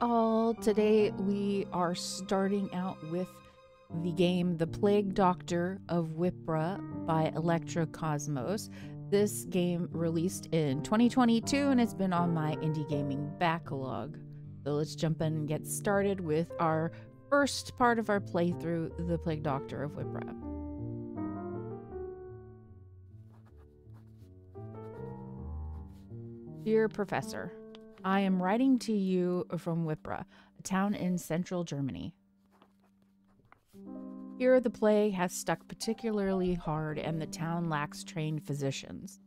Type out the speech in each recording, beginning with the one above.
all. Today we are starting out with the game The Plague Doctor of Wippra by Electrocosmos. This game released in 2022 and it's been on my indie gaming backlog. So let's jump in and get started with our first part of our playthrough, The Plague Doctor of Wippra. Dear Professor, I am writing to you from Wippra, a town in central Germany. Here, the plague has stuck particularly hard, and the town lacks trained physicians.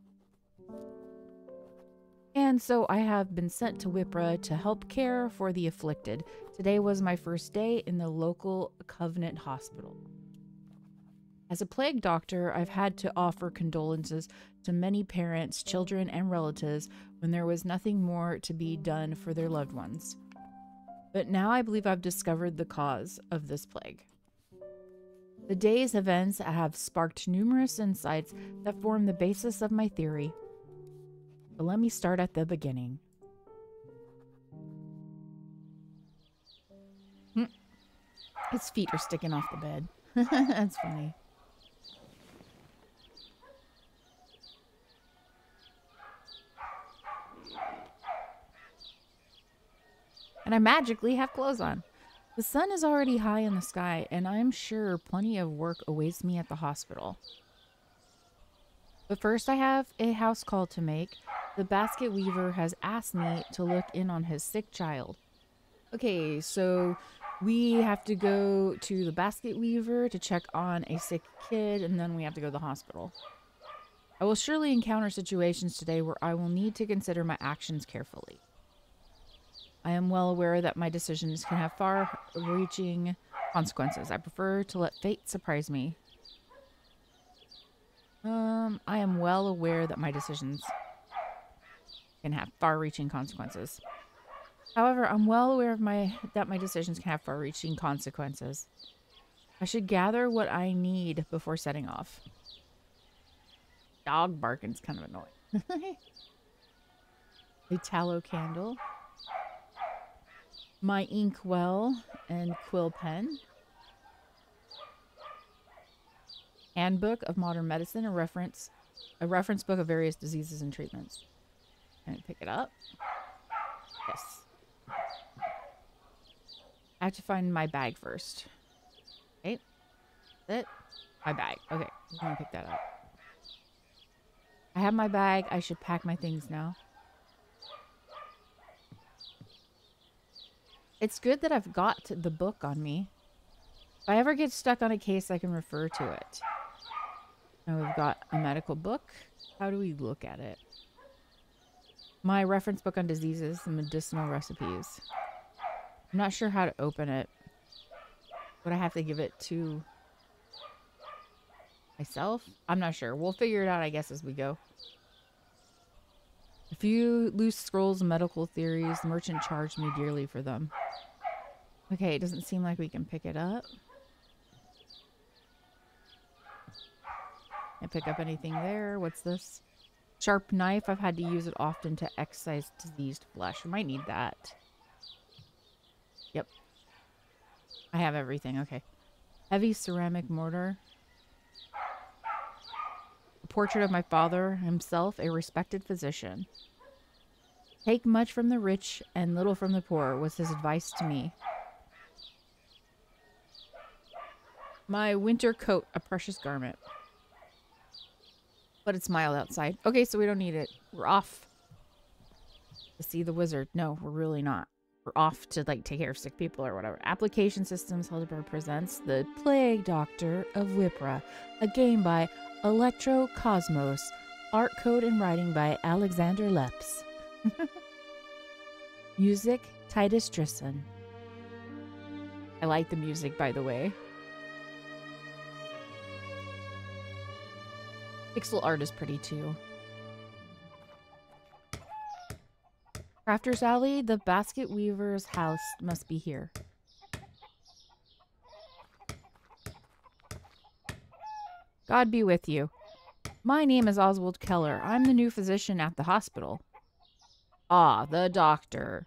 And so I have been sent to Wippra to help care for the afflicted. Today was my first day in the local Covenant Hospital. As a plague doctor, I've had to offer condolences to many parents, children, and relatives when there was nothing more to be done for their loved ones. But now I believe I've discovered the cause of this plague. The day's events have sparked numerous insights that form the basis of my theory. But let me start at the beginning. Hmm. His feet are sticking off the bed. That's funny. And I magically have clothes on. The sun is already high in the sky, and I'm sure plenty of work awaits me at the hospital. But first, I have a house call to make. The basket weaver has asked me to look in on his sick child. Okay, so we have to go to the basket weaver to check on a sick kid, and then we have to go to the hospital. I will surely encounter situations today where I will need to consider my actions carefully. I am well aware that my decisions can have far reaching consequences. I prefer to let fate surprise me. Um, I am well aware that my decisions can have far reaching consequences. However, I'm well aware of my that my decisions can have far reaching consequences. I should gather what I need before setting off. Dog barking's kind of annoying. a tallow candle my inkwell and quill pen. Handbook of Modern Medicine, a reference, a reference book of various diseases and treatments. Can I pick it up? Yes. I have to find my bag first. Okay. That's it. My bag. Okay. I'm to pick that up. I have my bag. I should pack my things now. It's good that I've got the book on me. If I ever get stuck on a case, I can refer to it. Now we've got a medical book. How do we look at it? My reference book on diseases and medicinal recipes. I'm not sure how to open it. Would I have to give it to myself? I'm not sure. We'll figure it out, I guess, as we go. A few loose scrolls of medical theories. The merchant charged me dearly for them. Okay, it doesn't seem like we can pick it up. Can't pick up anything there. What's this? Sharp knife. I've had to use it often to excise diseased flesh. I might need that. Yep. I have everything. Okay. Heavy ceramic mortar. A portrait of my father, himself a respected physician. Take much from the rich and little from the poor was his advice to me. My winter coat, a precious garment. But it's mild outside. Okay, so we don't need it. We're off to see the wizard. No, we're really not. We're off to like take care of sick people or whatever. Application Systems Hildebrand presents The Plague Doctor of Wippra, a game by Electro Cosmos, art code and writing by Alexander Leps. music, Titus Drisson. I like the music, by the way. Pixel art is pretty too. Crafter's Alley, the basket weaver's house must be here. God be with you. My name is Oswald Keller. I'm the new physician at the hospital. Ah, the doctor.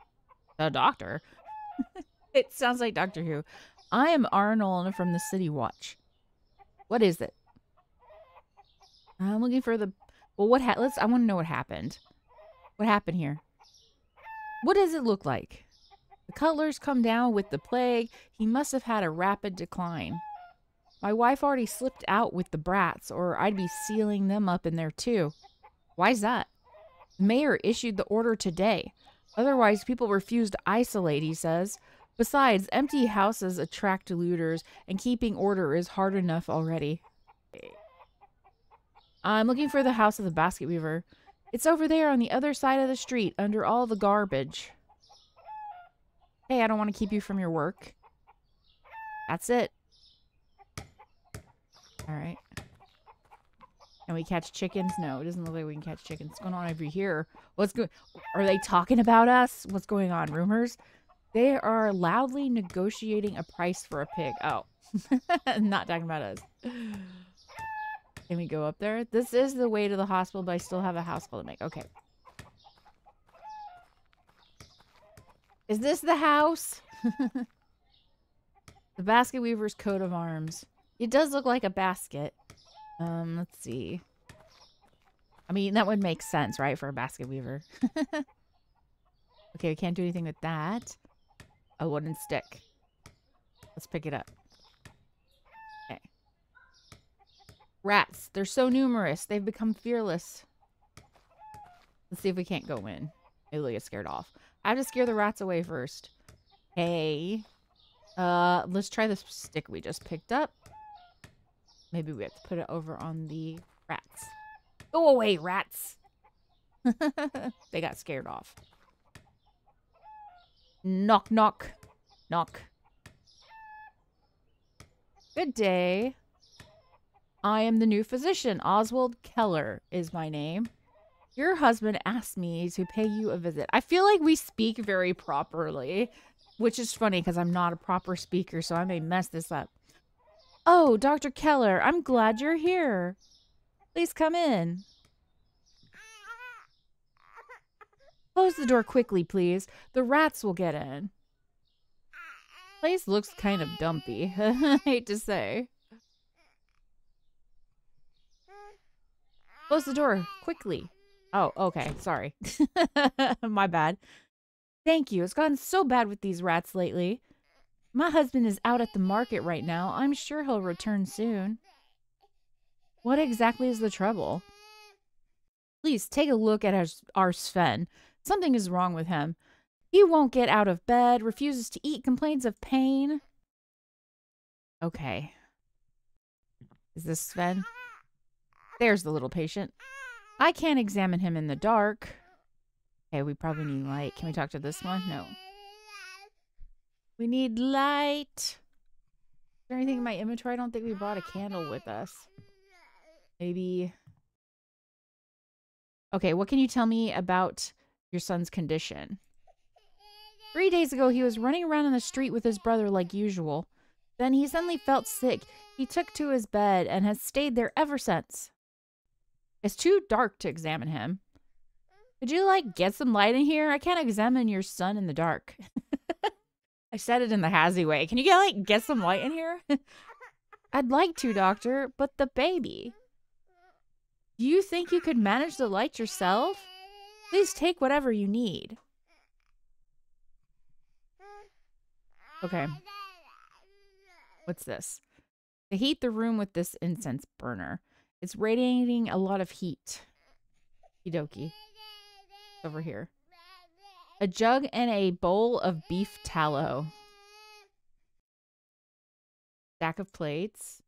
The doctor? it sounds like Doctor Who. I am Arnold from the City Watch. What is it? I'm looking for the. Well, what? Ha- let's. I want to know what happened. What happened here? What does it look like? The Cutlers come down with the plague. He must have had a rapid decline. My wife already slipped out with the brats, or I'd be sealing them up in there too. Why's that? The mayor issued the order today. Otherwise, people refuse to isolate, he says. Besides, empty houses attract looters, and keeping order is hard enough already. I'm looking for the house of the basket weaver. It's over there on the other side of the street, under all the garbage. Hey, I don't want to keep you from your work. That's it. Alright. Can we catch chickens? No, it doesn't look like we can catch chickens. What's going on over here? What's going Are they talking about us? What's going on? Rumors? They are loudly negotiating a price for a pig. Oh, not talking about us. Can we go up there? This is the way to the hospital, but I still have a house call to make. Okay. Is this the house? the basket weaver's coat of arms. It does look like a basket. Um, let's see. I mean, that would make sense, right, for a basket weaver. okay, we can't do anything with that. A wooden stick. Let's pick it up. Okay. Rats. They're so numerous. They've become fearless. Let's see if we can't go in. Maybe they'll get scared off. I have to scare the rats away first. Hey. Uh, let's try this stick we just picked up. Maybe we have to put it over on the rats. Go away, rats. they got scared off. Knock, knock. Knock. Good day. I am the new physician. Oswald Keller is my name. Your husband asked me to pay you a visit. I feel like we speak very properly, which is funny because I'm not a proper speaker, so I may mess this up. Oh, Dr. Keller, I'm glad you're here. Please come in. Close the door quickly, please. The rats will get in. Place looks kind of dumpy. I hate to say. Close the door quickly. Oh, okay. Sorry. My bad. Thank you. It's gotten so bad with these rats lately. My husband is out at the market right now. I'm sure he'll return soon. What exactly is the trouble? Please take a look at our, our Sven. Something is wrong with him. He won't get out of bed, refuses to eat, complains of pain. Okay. Is this Sven? There's the little patient. I can't examine him in the dark. Okay, we probably need light. Can we talk to this one? No. We need light. Is there anything in my inventory? I don't think we brought a candle with us. Maybe. Okay, what can you tell me about your son's condition? Three days ago, he was running around in the street with his brother like usual. Then he suddenly felt sick. He took to his bed and has stayed there ever since. It's too dark to examine him. Could you, like, get some light in here? I can't examine your son in the dark. I said it in the hazy way. Can you get, like, get some light in here? I'd like to, doctor, but the baby. Do you think you could manage the light yourself? Please take whatever you need. Okay. What's this? To heat the room with this incense burner. It's radiating a lot of heat. Hidoki. Over here. A jug and a bowl of beef tallow. Stack of plates.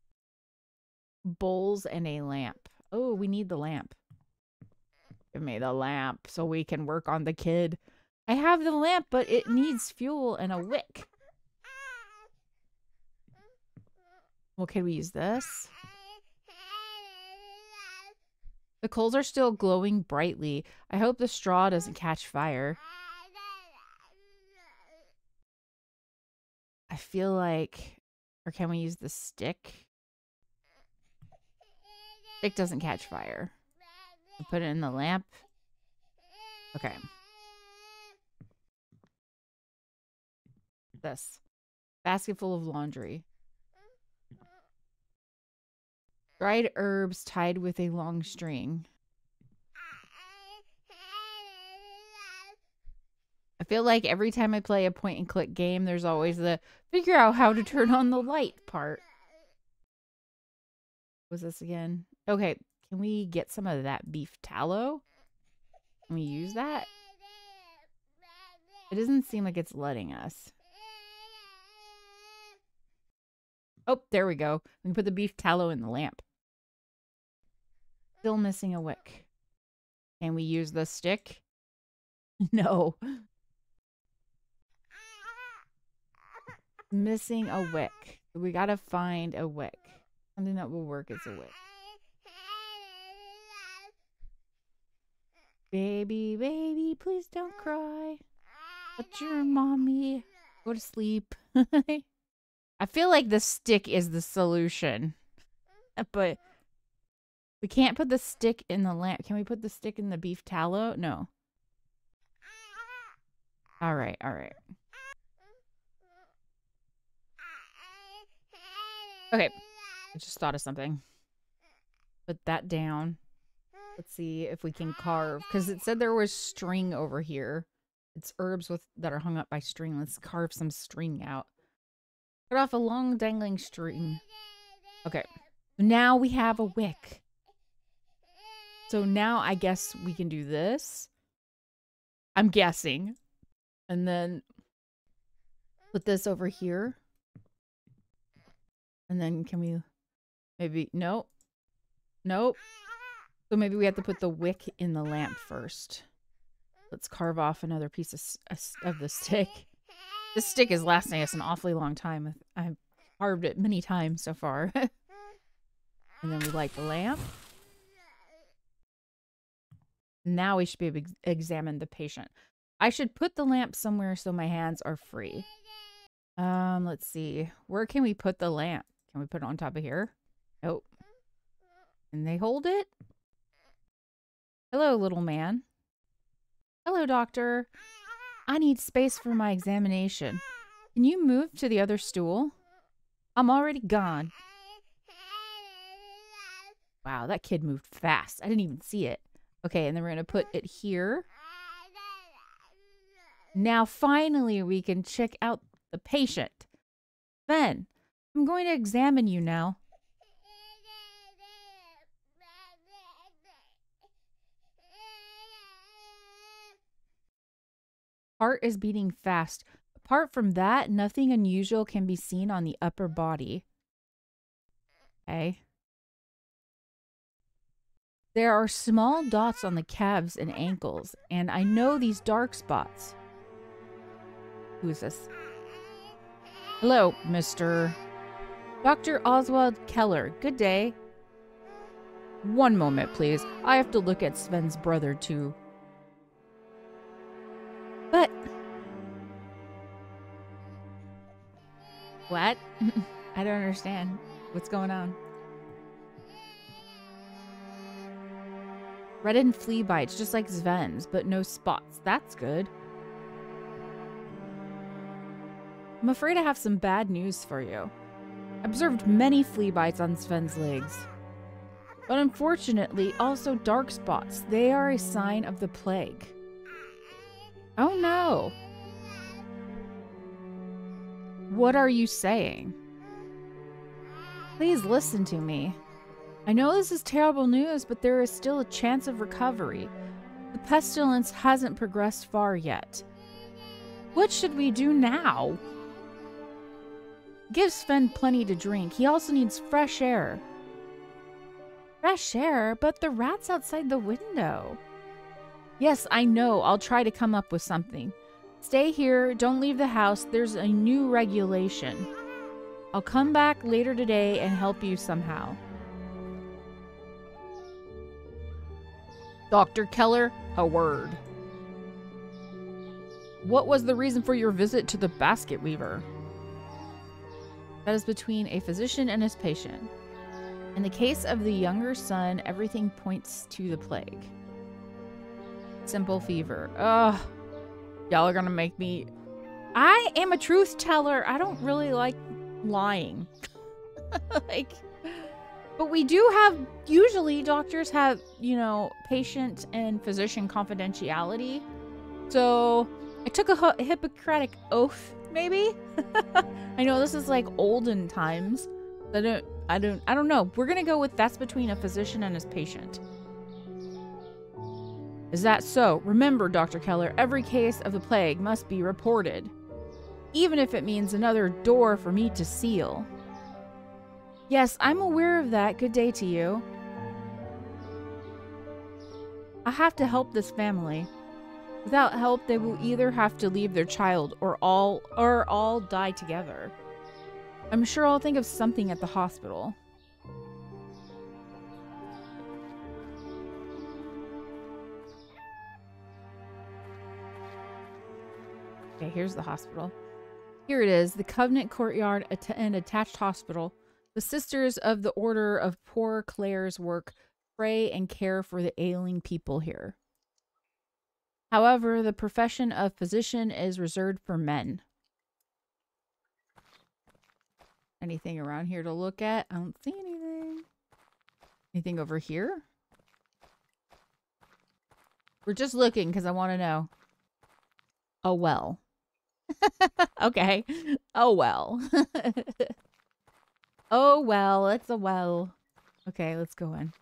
Bowls and a lamp. Oh, we need the lamp. Give me the lamp so we can work on the kid. I have the lamp, but it needs fuel and a wick. Well, can we use this? The coals are still glowing brightly. I hope the straw doesn't catch fire. I feel like... Or can we use the stick? Stick doesn't catch fire. we put it in the lamp. Okay. this? Basket full of laundry. Dried herbs tied with a long string. I feel like every time I play a point and click game, there's always the figure out how to turn on the light part. Was this again? Okay, can we get some of that beef tallow? Can we use that? It doesn't seem like it's letting us. Oh, there we go. We can put the beef tallow in the lamp. Still missing a wick. Can we use the stick? No. Missing a wick. We gotta find a wick. Something that will work as a wick. Baby, baby, please don't cry. Let your mommy go to sleep. I feel like the stick is the solution. But we can't put the stick in the lamp. Can we put the stick in the beef tallow? No. All right, all right. Okay. I just thought of something. Put that down. Let's see if we can carve. Because it said there was string over here. It's herbs with that are hung up by string. Let's carve some string out. Cut off a long dangling string. Okay. Now we have a wick. So now I guess we can do this. I'm guessing. And then put this over here. And then can we maybe nope. Nope. So maybe we have to put the wick in the lamp first. Let's carve off another piece of, of the stick. This stick is lasting us an awfully long time. I've carved it many times so far. and then we light the lamp. Now we should be able to examine the patient. I should put the lamp somewhere so my hands are free. Um, let's see. Where can we put the lamp? Can we put it on top of here? Nope. Can they hold it? Hello, little man. Hello, doctor. I need space for my examination. Can you move to the other stool? I'm already gone. Wow, that kid moved fast. I didn't even see it. Okay, and then we're going to put it here. Now, finally, we can check out the patient. Then, I'm going to examine you now. Heart is beating fast. Apart from that, nothing unusual can be seen on the upper body. Okay. There are small dots on the calves and ankles, and I know these dark spots. Who is this? Hello, Mr. Dr. Oswald Keller, good day. One moment, please. I have to look at Sven's brother, too. But. What? I don't understand. What's going on? Reddened flea bites, just like Sven's, but no spots. That's good. I'm afraid I have some bad news for you I observed many flea bites on Sven's legs. But unfortunately, also dark spots. They are a sign of the plague. Oh no. What are you saying? Please listen to me. I know this is terrible news, but there is still a chance of recovery. The pestilence hasn't progressed far yet. What should we do now? Give Sven plenty to drink. He also needs fresh air. Fresh air? But the rat's outside the window. Yes, I know. I'll try to come up with something. Stay here. Don't leave the house. There's a new regulation. I'll come back later today and help you somehow. Dr. Keller, a word. What was the reason for your visit to the basket weaver? that is between a physician and his patient. In the case of the younger son, everything points to the plague. Simple fever. Ugh. Y'all are gonna make me I am a truth teller. I don't really like lying. like, but we do have, usually doctors have, you know, patient and physician confidentiality. So I took a, Hippocratic oath, maybe? I know this is like olden times. I don't, I don't, I don't know. We're gonna go with that's between a physician and his patient. Is that so? Remember, Dr. Keller, every case of the plague must be reported, even if it means another door for me to seal. Yes, I'm aware of that. Good day to you. I have to help this family. Without help, they will either have to leave their child or all or all die together. I'm sure I'll think of something at the hospital. Okay, here's the hospital. Here it is, the Covenant Courtyard and attached hospital. The Sisters of the Order of Poor Clare's work pray and care for the ailing people here. However, the profession of physician is reserved for men. Anything around here to look at? I don't see anything. Anything over here? We're just looking because I want to know. Oh, well. okay. Oh well. oh well, it's a well. Okay, let's go in.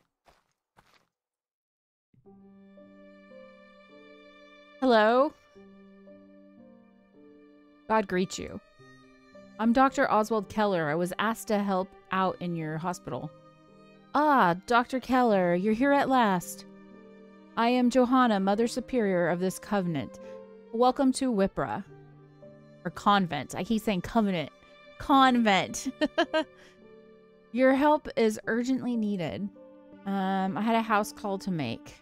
Hello? God greet you. I'm Dr. Oswald Keller. I was asked to help out in your hospital. Ah, Dr. Keller, you're here at last. I am Johanna, Mother Superior of this covenant. Welcome to Wippra or convent. I keep saying covenant. Convent. Your help is urgently needed. Um, I had a house call to make.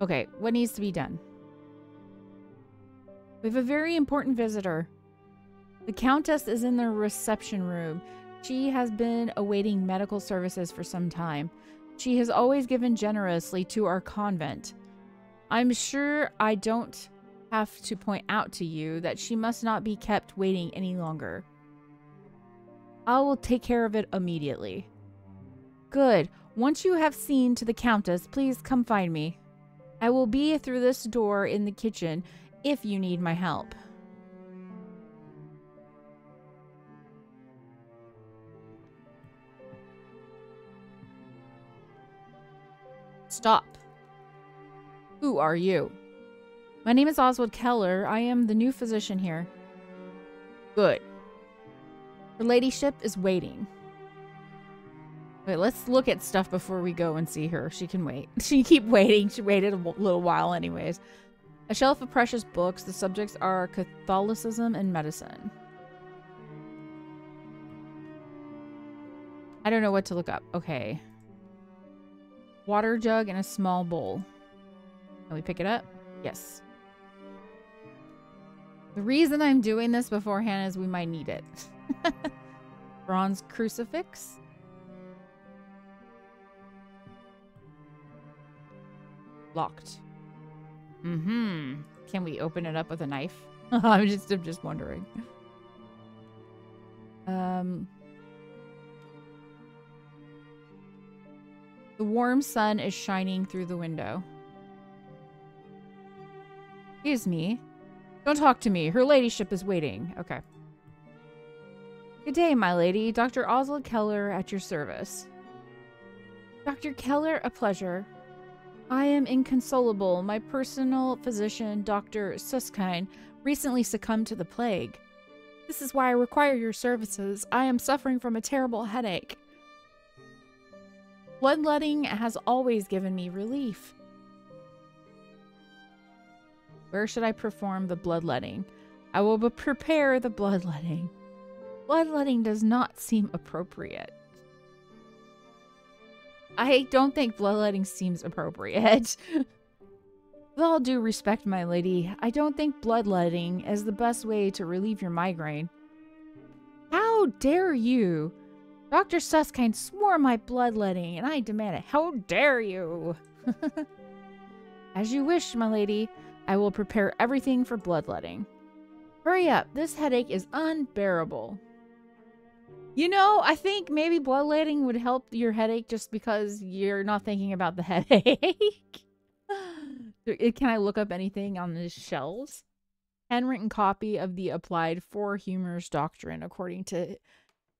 Okay, what needs to be done? We have a very important visitor. The Countess is in the reception room. She has been awaiting medical services for some time. She has always given generously to our convent. I'm sure I don't have to point out to you that she must not be kept waiting any longer. I will take care of it immediately. Good. Once you have seen to the Countess, please come find me. I will be through this door in the kitchen if you need my help. Stop. Who are you? My name is Oswald Keller. I am the new physician here. Good. Her ladyship is waiting. Wait, let's look at stuff before we go and see her. She can wait. She keep waiting. She waited a little while anyways. A shelf of precious books. The subjects are Catholicism and medicine. I don't know what to look up. Okay. Water jug and a small bowl. Can we pick it up? Yes. The reason I'm doing this beforehand is we might need it. Bronze crucifix. Locked. Mm-hmm. Can we open it up with a knife? I'm just I'm just wondering. Um The warm sun is shining through the window. Excuse me. Don't talk to me. Her ladyship is waiting. Okay. Good day, my lady. Dr. Oswald Keller at your service. Dr. Keller, a pleasure. I am inconsolable. My personal physician, Dr. Susskind, recently succumbed to the plague. This is why I require your services. I am suffering from a terrible headache. Bloodletting has always given me relief. Where should I perform the bloodletting? I will prepare the bloodletting. Bloodletting does not seem appropriate. I don't think bloodletting seems appropriate. With all due respect, my lady, I don't think bloodletting is the best way to relieve your migraine. How dare you? Dr. Susskind swore my bloodletting, and I demand it. How dare you? As you wish, my lady. I will prepare everything for bloodletting. Hurry up. This headache is unbearable. You know, I think maybe bloodletting would help your headache just because you're not thinking about the headache. Eh, can I look up anything on the shelves? Handwritten copy of the Applied Four Humors Doctrine, according to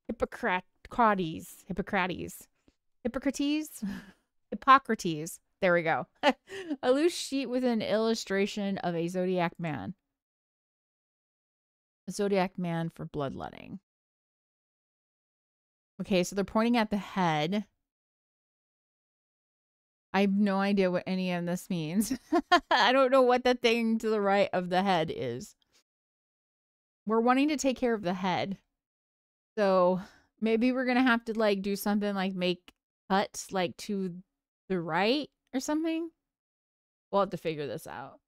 Hippocrates. Hippocrates. Hippocrates? Hippocrates. There we go. a loose sheet with an illustration of a zodiac man. A zodiac man for bloodletting. Okay, so they're pointing at the head. I have no idea what any of this means. I don't know what the thing to the right of the head is. We're wanting to take care of the head. So maybe we're going to have to like do something like make cuts like to the right or something. We'll have to figure this out.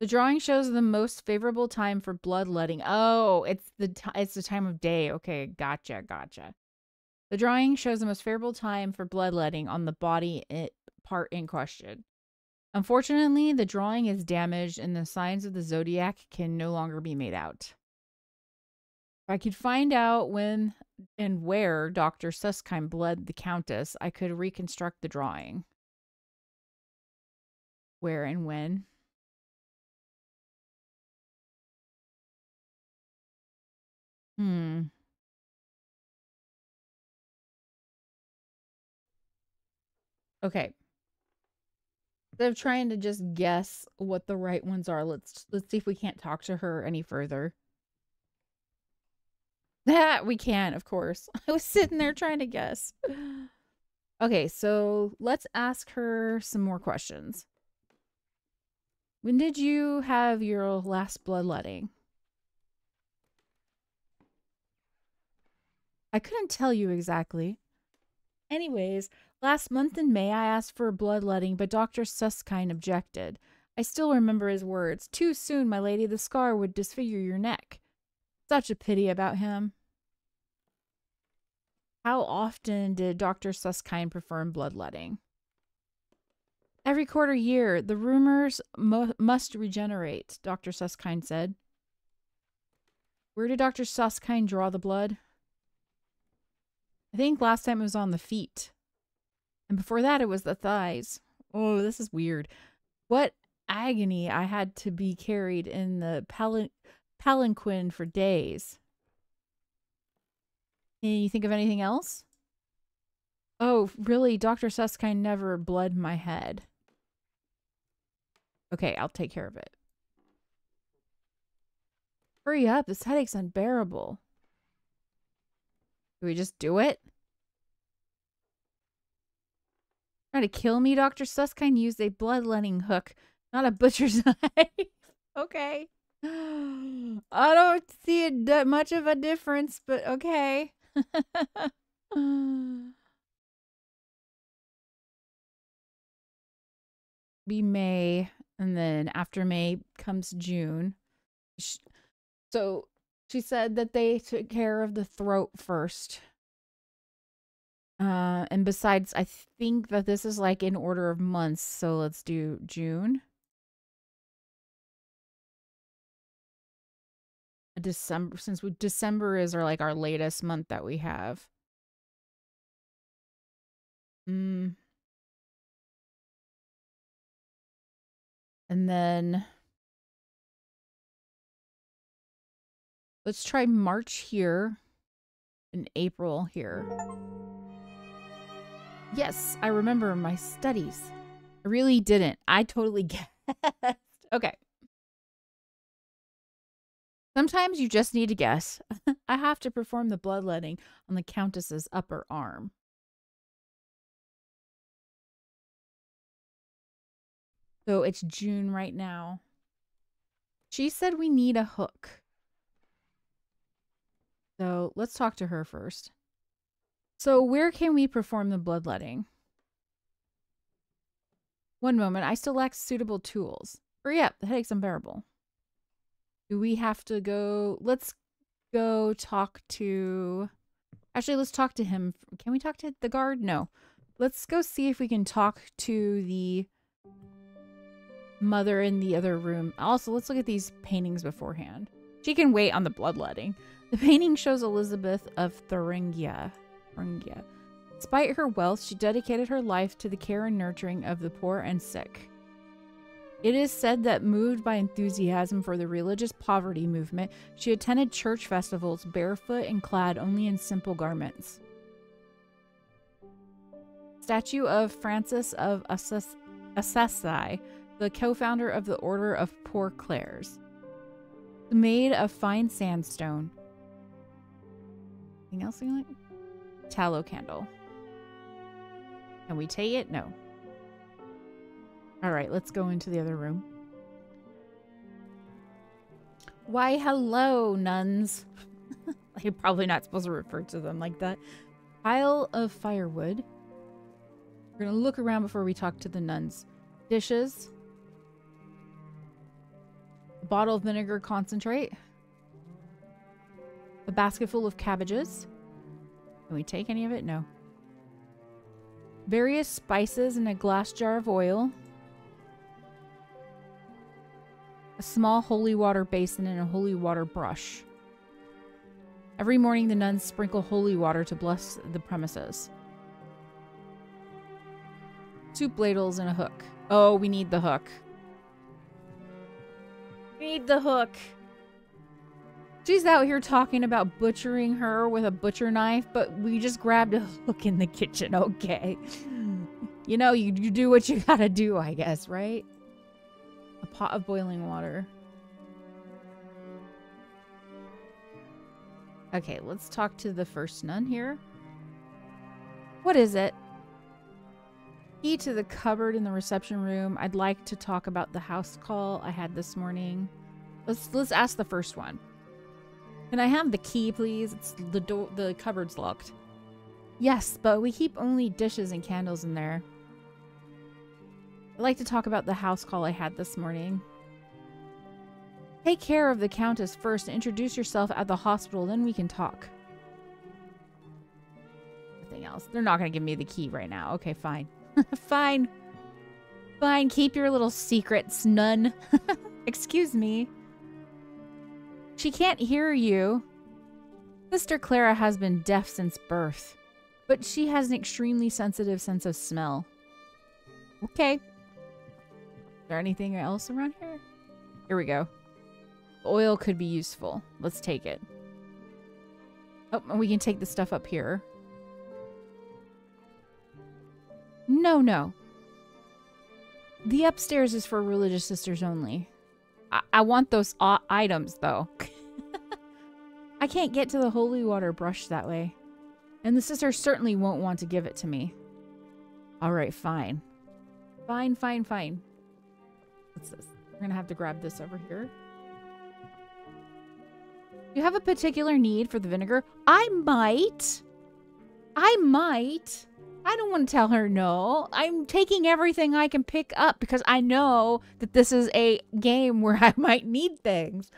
The drawing shows the most favorable time for bloodletting. Oh, it's the it's the time of day. Okay, gotcha, gotcha. The drawing shows the most favorable time for bloodletting on the body it, part in question. Unfortunately, the drawing is damaged and the signs of the zodiac can no longer be made out. If I could find out when and where Dr. Susskind bled the Countess, I could reconstruct the drawing. Where and when? Hmm. Okay. Instead of trying to just guess what the right ones are, let's let's see if we can't talk to her any further. That we can, of course. I was sitting there trying to guess. Okay, so let's ask her some more questions. When did you have your last bloodletting? I couldn't tell you exactly. Anyways, last month in May, I asked for bloodletting, but Dr. Susskind objected. I still remember his words. Too soon, my lady, the scar would disfigure your neck. Such a pity about him. How often did Dr. Susskind perform bloodletting? Every quarter year, the rumors mu must regenerate, Dr. Susskind said. Where did Dr. Susskind draw the blood? I think last time it was on the feet. And before that, it was the thighs. Oh, this is weird. What agony I had to be carried in the palanquin for days. Can you think of anything else? Oh, really? Dr. Susskind never bled my head. Okay, I'll take care of it. Hurry up, this headache's unbearable. Do we just do it? Trying to kill me, Dr. Susskind used a bloodletting hook, not a butcher's knife. okay. I don't see a, much of a difference, but okay. be May, and then after May comes June. So she said that they took care of the throat first. Uh, and besides, I think that this is like in order of months. So let's do June. December, since we, December is our like our latest month that we have. Mm. And then Let's try March here and April here. Yes, I remember my studies. I really didn't. I totally guessed. okay. Sometimes you just need to guess. I have to perform the bloodletting on the Countess's upper arm. So it's June right now. She said we need a hook. So let's talk to her first. So where can we perform the bloodletting? One moment, I still lack suitable tools. Hurry up, the headache's unbearable. Do we have to go? Let's go talk to... Actually, let's talk to him. Can we talk to the guard? No. Let's go see if we can talk to the mother in the other room. Also, let's look at these paintings beforehand. She can wait on the bloodletting. The painting shows Elizabeth of Thuringia. Thuringia. Despite her wealth, she dedicated her life to the care and nurturing of the poor and sick. It is said that, moved by enthusiasm for the religious poverty movement, she attended church festivals barefoot and clad only in simple garments. Statue of Francis of Assisi, the co founder of the Order of Poor Clares. Made of fine sandstone. Anything else you like? Tallow candle. Can we take it? No. All right, let's go into the other room. Why, hello, nuns. You're probably not supposed to refer to them like that. Pile of firewood. We're going to look around before we talk to the nuns. Dishes. A bottle of vinegar concentrate. A basket full of cabbages. Can we take any of it? No. Various spices in a glass jar of oil. A small holy water basin and a holy water brush. Every morning, the nuns sprinkle holy water to bless the premises. Soup ladles and a hook. Oh, we need the hook. We need the hook. She's out here talking about butchering her with a butcher knife, but we just grabbed a hook in the kitchen, okay? You know, you, you do what you gotta do, I guess, right? A pot of boiling water. Okay, let's talk to the first nun here. What is it? Key to the cupboard in the reception room. I'd like to talk about the house call I had this morning. Let's let's ask the first one. Can I have the key, please? It's the door. The cupboard's locked. Yes, but we keep only dishes and candles in there. I'd like to talk about the house call I had this morning. Take care of the Countess first. Introduce yourself at the hospital, then we can talk. Nothing else. They're not going to give me the key right now. Okay, fine. fine. Fine, keep your little secrets, nun. Excuse me. She can't hear you. Sister Clara has been deaf since birth, but she has an extremely sensitive sense of smell. Okay. Is there anything else around here? Here we go. Oil could be useful. Let's take it. Oh, and we can take the stuff up here. No, no. The upstairs is for religious sisters only. I, I want those uh, items, though. I can't get to the holy water brush that way. And the sister certainly won't want to give it to me. Alright, fine. Fine, fine, fine. What's this? We're gonna have to grab this over here. You have a particular need for the vinegar? I might. I might. I don't want to tell her no. I'm taking everything I can pick up because I know that this is a game where I might need things.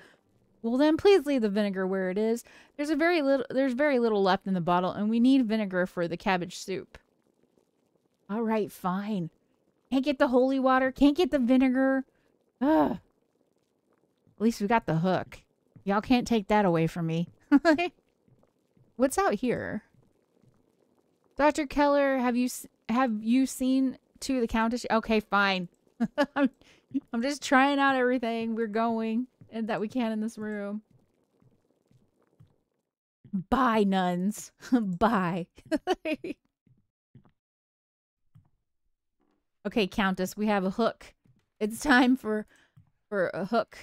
Well then please leave the vinegar where it is. There's a very little there's very little left in the bottle and we need vinegar for the cabbage soup. All right, fine. Can't get the holy water, can't get the vinegar. Ugh. At least we got the hook. Y'all can't take that away from me. What's out here? Dr. Keller, have you have you seen to the Countess? Okay, fine. I'm, I'm just trying out everything we're going and that we can in this room. Bye, nuns. Bye. okay, Countess, we have a hook. It's time for for a hook.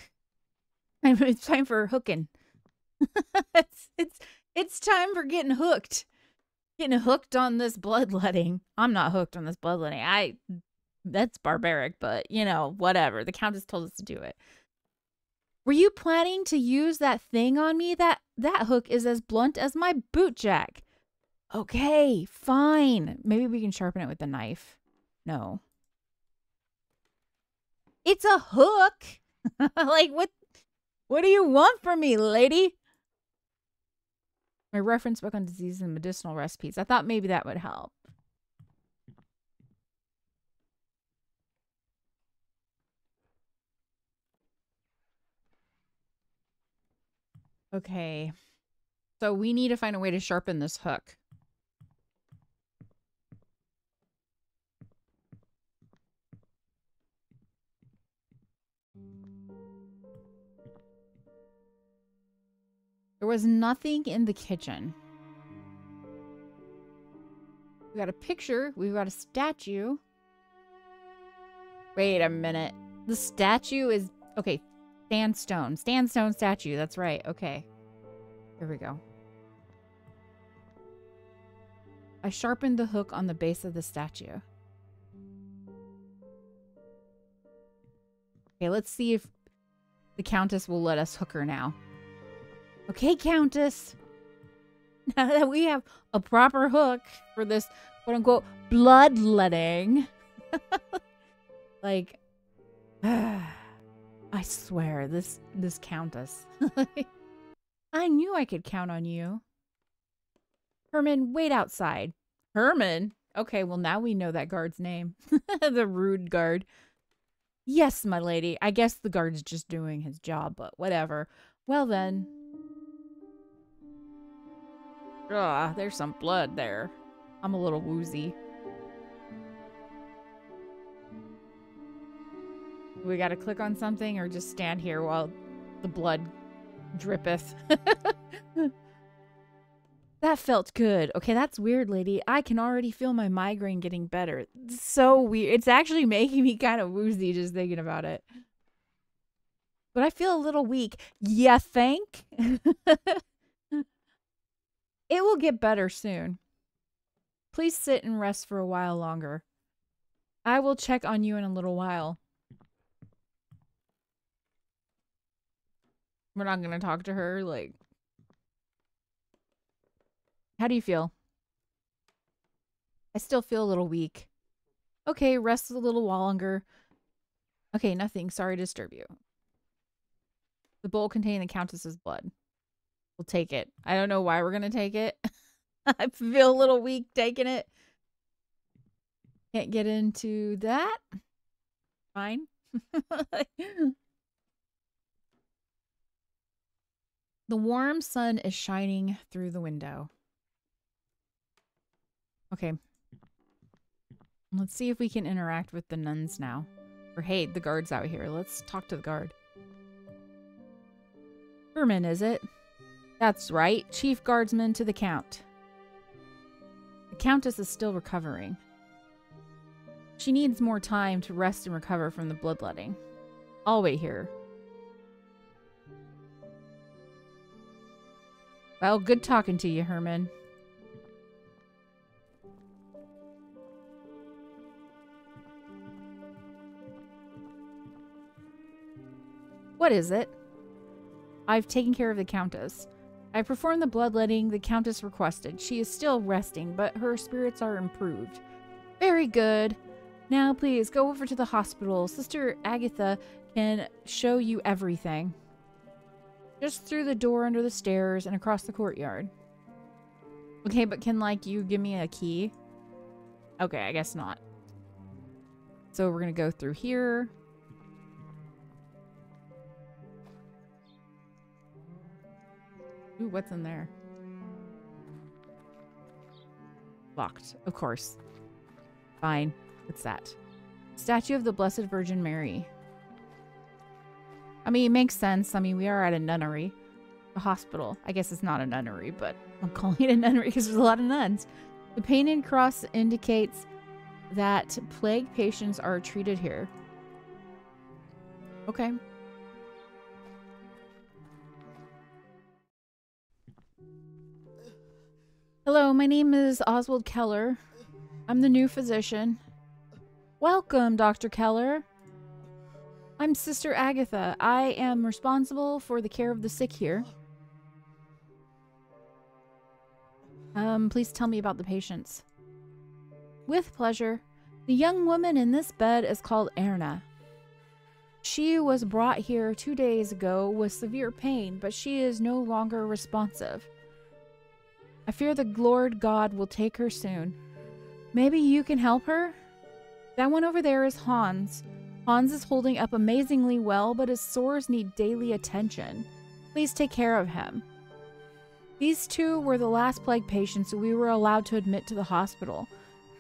It's time for hooking. it's it's it's time for getting hooked getting hooked on this bloodletting. I'm not hooked on this bloodletting. I that's barbaric, but you know, whatever. The countess told us to do it. Were you planning to use that thing on me? That that hook is as blunt as my boot jack. Okay, fine. Maybe we can sharpen it with a knife. No. It's a hook. like what what do you want from me, lady? My reference book on diseases and medicinal recipes. I thought maybe that would help. Okay. So we need to find a way to sharpen this hook. There was nothing in the kitchen. We got a picture. We've got a statue. Wait a minute. The statue is... Okay, sandstone. Sandstone statue. That's right. Okay. Here we go. I sharpened the hook on the base of the statue. Okay, let's see if the Countess will let us hook her now. Okay, Countess. Now that we have a proper hook for this quote unquote bloodletting. like I swear, this this Countess. I knew I could count on you. Herman, wait outside. Herman? Okay, well now we know that guard's name. the rude guard. Yes, my lady. I guess the guard's just doing his job, but whatever. Well then. Ugh, there's some blood there. I'm a little woozy. We gotta click on something or just stand here while the blood drippeth. that felt good. Okay, that's weird, lady. I can already feel my migraine getting better. It's so weird. It's actually making me kind of woozy just thinking about it. But I feel a little weak. Yeah, think? It will get better soon. Please sit and rest for a while longer. I will check on you in a little while. We're not going to talk to her. Like, how do you feel? I still feel a little weak. Okay, rest a little while longer. Okay, nothing. Sorry to disturb you. The bowl contained the Countess's blood. We'll take it. I don't know why we're going to take it. I feel a little weak taking it. Can't get into that. Fine. the warm sun is shining through the window. Okay. Let's see if we can interact with the nuns now. Or hey, the guard's out here. Let's talk to the guard. Herman, is it? That's right, chief guardsman to the count. The countess is still recovering. She needs more time to rest and recover from the bloodletting. I'll wait here. Well, good talking to you, Herman. What is it? I've taken care of the Countess. I performed the bloodletting the Countess requested. She is still resting, but her spirits are improved. Very good. Now, please, go over to the hospital. Sister Agatha can show you everything. Just through the door under the stairs and across the courtyard. Okay, but can, like, you give me a key? Okay, I guess not. So we're going to go through here. Ooh, what's in there? Locked, of course. Fine. What's that? Statue of the Blessed Virgin Mary. I mean, it makes sense. I mean, we are at a nunnery. A hospital. I guess it's not a nunnery, but I'm calling it a nunnery because there's a lot of nuns. The painted cross indicates that plague patients are treated here. Okay. Hello, my name is Oswald Keller. I'm the new physician. Welcome, Dr. Keller. I'm Sister Agatha. I am responsible for the care of the sick here. Um, please tell me about the patients. With pleasure. The young woman in this bed is called Erna. She was brought here two days ago with severe pain, but she is no longer responsive. I fear the Lord God will take her soon. Maybe you can help her? That one over there is Hans. Hans is holding up amazingly well, but his sores need daily attention. Please take care of him. These two were the last plague patients we were allowed to admit to the hospital.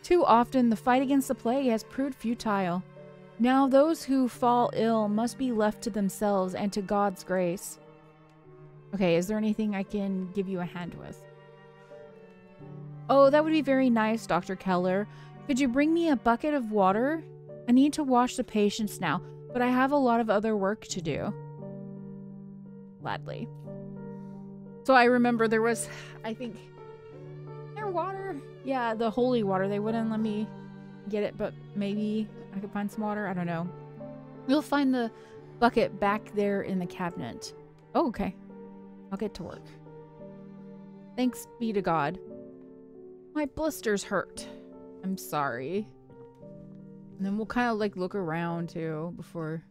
Too often, the fight against the plague has proved futile. Now, those who fall ill must be left to themselves and to God's grace. Okay, is there anything I can give you a hand with? Oh, that would be very nice, Dr. Keller. Could you bring me a bucket of water? I need to wash the patients now, but I have a lot of other work to do. Gladly. So I remember there was, I think, their water. Yeah, the holy water. They wouldn't let me get it, but maybe I could find some water. I don't know. We'll find the bucket back there in the cabinet. Oh, okay. I'll get to work. Thanks be to God. My blisters hurt. I'm sorry. And then we'll kind of like look around too before